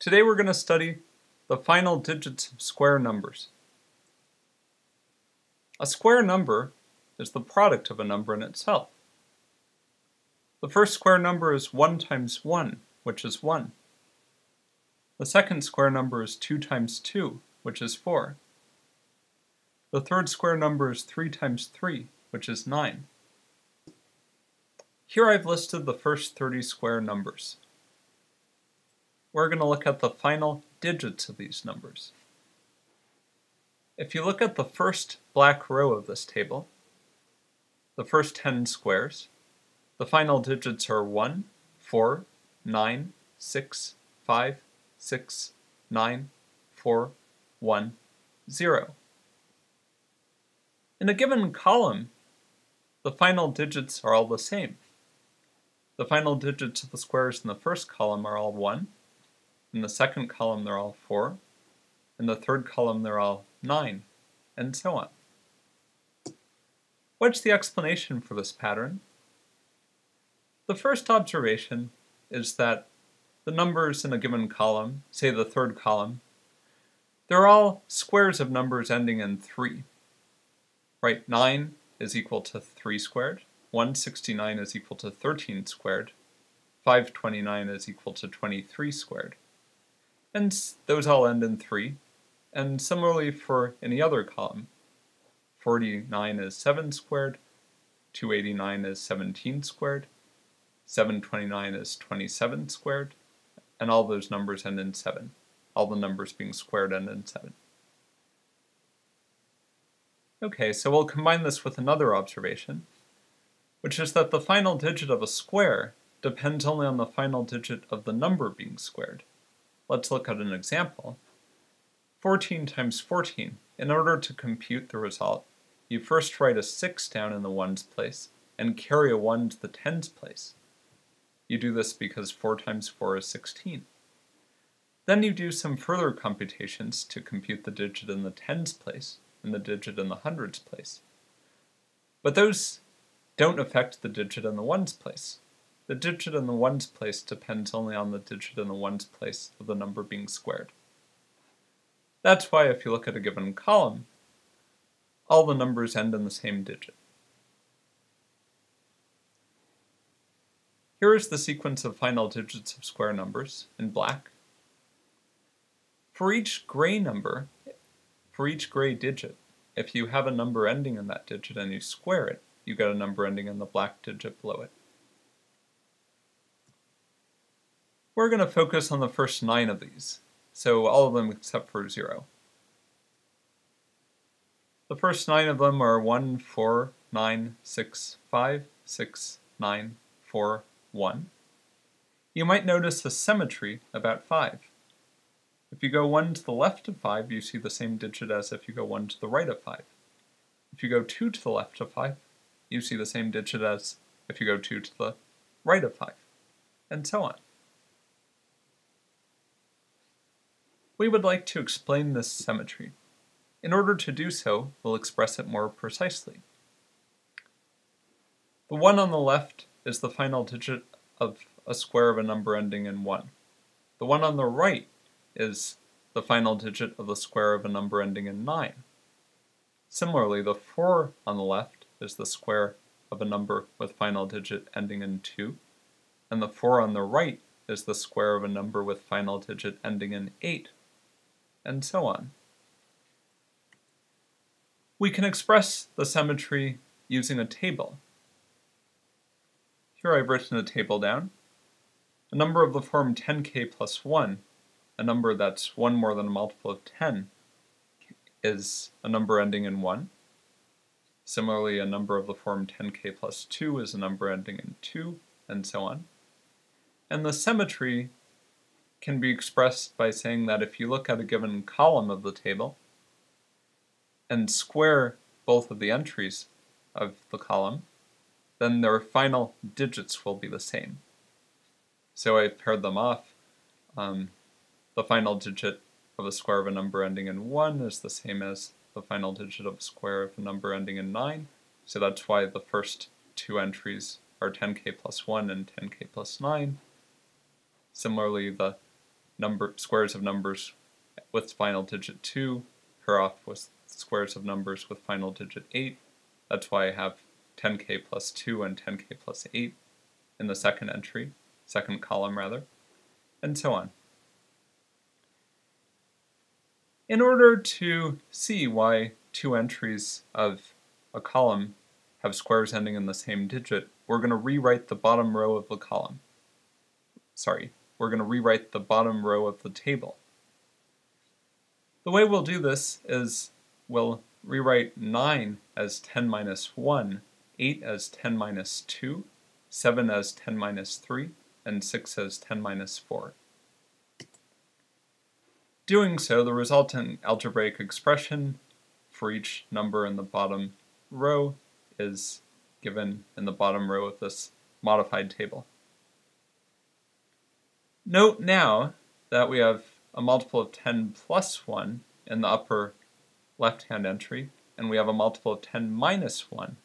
Today we're going to study the final digits of square numbers. A square number is the product of a number in itself. The first square number is 1 times 1, which is 1. The second square number is 2 times 2, which is 4. The third square number is 3 times 3, which is 9. Here I've listed the first 30 square numbers. We're going to look at the final digits of these numbers. If you look at the first black row of this table, the first 10 squares, the final digits are 1, 4, 9, 6, 5, 6, 9, 4, 1, 0. In a given column, the final digits are all the same. The final digits of the squares in the first column are all 1. In the second column, they're all 4. In the third column, they're all 9, and so on. What's the explanation for this pattern? The first observation is that the numbers in a given column, say the third column, they're all squares of numbers ending in 3. Right, 9 is equal to 3 squared, 169 is equal to 13 squared, 529 is equal to 23 squared. And those all end in 3. And similarly for any other column. 49 is 7 squared, 289 is 17 squared, 729 is 27 squared, and all those numbers end in 7. All the numbers being squared end in 7. Okay, so we'll combine this with another observation which is that the final digit of a square depends only on the final digit of the number being squared. Let's look at an example. 14 times 14. In order to compute the result, you first write a 6 down in the ones place and carry a 1 to the tens place. You do this because 4 times 4 is 16. Then you do some further computations to compute the digit in the tens place and the digit in the hundreds place. But those don't affect the digit in the ones place. The digit in the ones place depends only on the digit in the ones place of the number being squared. That's why if you look at a given column, all the numbers end in the same digit. Here is the sequence of final digits of square numbers in black. For each gray number, for each gray digit, if you have a number ending in that digit and you square it, you get a number ending in the black digit below it. We're going to focus on the first nine of these, so all of them except for 0. The first nine of them are 1, 4, 9, 6, 5, 6, 9, 4, 1. You might notice a symmetry about 5. If you go 1 to the left of 5, you see the same digit as if you go 1 to the right of 5. If you go 2 to the left of 5, you see the same digit as if you go 2 to the right of 5, and so on. We would like to explain this symmetry. In order to do so, we'll express it more precisely. The 1 on the left is the final digit of a square of a number ending in 1. The one on the right is the final digit of the square of a number ending in 9. Similarly, the 4 on the left is the square of a number with final digit ending in 2, and the 4 on the right is the square of a number with final digit ending in 8, and so on. We can express the symmetry using a table. Here I've written a table down. A number of the form 10k plus 1, a number that's 1 more than a multiple of 10, is a number ending in 1. Similarly, a number of the form 10k plus 2 is a number ending in 2, and so on. And the symmetry can be expressed by saying that if you look at a given column of the table and square both of the entries of the column, then their final digits will be the same. So I paired them off. Um, the final digit of a square of a number ending in 1 is the same as the final digit of a square of a number ending in 9. So that's why the first two entries are 10k plus 1 and 10k plus 9. Similarly, the number squares of numbers with final digit 2 pair off with squares of numbers with final digit 8. That's why I have 10k plus 2 and 10k plus 8 in the second entry, second column rather, and so on. In order to see why two entries of a column have squares ending in the same digit, we're going to rewrite the bottom row of the column. Sorry, we're going to rewrite the bottom row of the table. The way we'll do this is we'll rewrite 9 as 10 minus 1, 8 as 10 minus 2, 7 as 10 minus 3, and 6 as 10 minus 4. Doing so, the resultant algebraic expression for each number in the bottom row is given in the bottom row of this modified table. Note now that we have a multiple of 10 plus 1 in the upper left-hand entry, and we have a multiple of 10 minus 1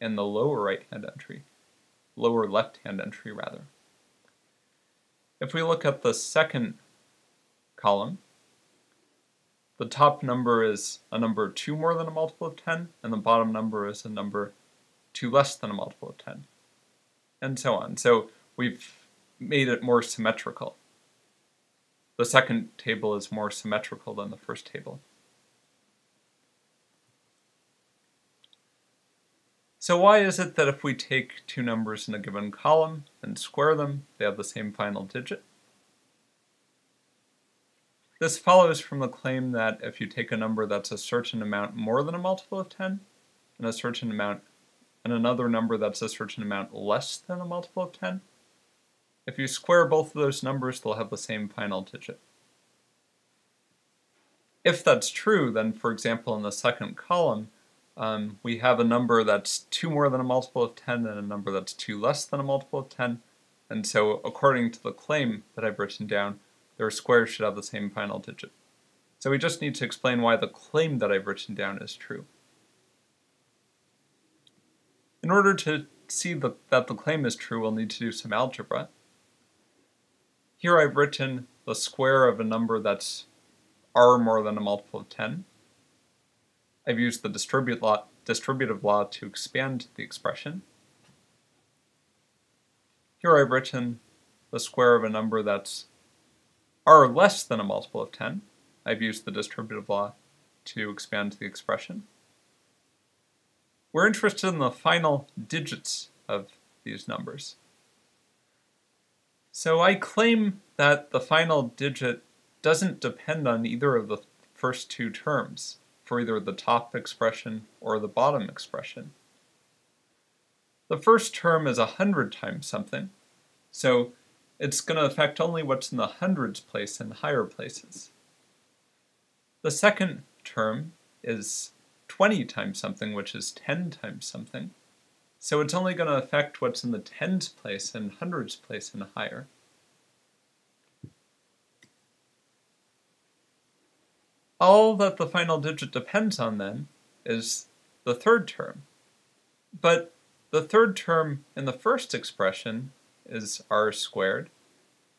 in the lower right-hand entry, lower left-hand entry rather. If we look at the second column, the top number is a number 2 more than a multiple of 10, and the bottom number is a number 2 less than a multiple of 10, and so on. So we've made it more symmetrical. The second table is more symmetrical than the first table. So why is it that if we take two numbers in a given column and square them, they have the same final digit? This follows from the claim that if you take a number that's a certain amount more than a multiple of 10, and a certain amount, and another number that's a certain amount less than a multiple of 10, if you square both of those numbers, they'll have the same final digit. If that's true, then for example in the second column, um, we have a number that's 2 more than a multiple of 10 and a number that's 2 less than a multiple of 10, and so according to the claim that I've written down, their squares should have the same final digit. So we just need to explain why the claim that I've written down is true. In order to see the, that the claim is true, we'll need to do some algebra. Here I've written the square of a number that's r more than a multiple of 10. I've used the distribute law, distributive law to expand the expression. Here I've written the square of a number that's r less than a multiple of 10. I've used the distributive law to expand the expression. We're interested in the final digits of these numbers. So I claim that the final digit doesn't depend on either of the first two terms, for either the top expression or the bottom expression. The first term is a hundred times something, so it's going to affect only what's in the hundreds place and higher places. The second term is 20 times something, which is 10 times something. So it's only going to affect what's in the tens place and hundreds place and higher. All that the final digit depends on then is the third term. But the third term in the first expression is r squared,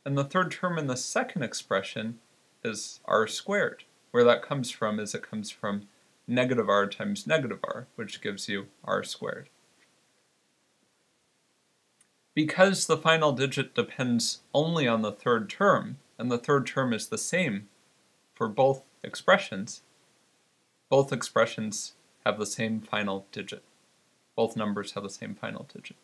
and the third term in the second expression is r squared. Where that comes from is it comes from negative r times negative r, which gives you r squared. Because the final digit depends only on the third term, and the third term is the same for both expressions, both expressions have the same final digit. Both numbers have the same final digit.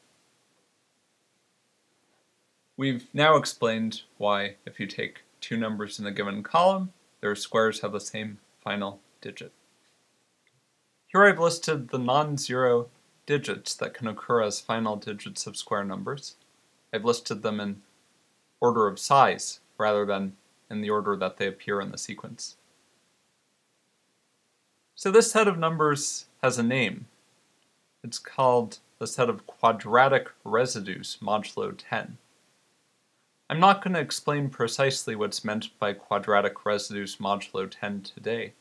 We've now explained why if you take two numbers in a given column, their squares have the same final digit. Here I've listed the non-zero digits that can occur as final digits of square numbers. I've listed them in order of size rather than in the order that they appear in the sequence. So this set of numbers has a name. It's called the set of quadratic residues modulo 10. I'm not going to explain precisely what's meant by quadratic residues modulo 10 today.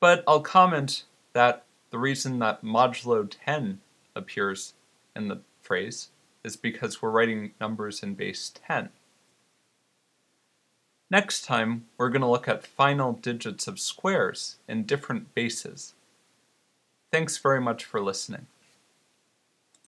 But I'll comment that the reason that modulo 10 appears in the phrase is because we're writing numbers in base 10. Next time, we're going to look at final digits of squares in different bases. Thanks very much for listening.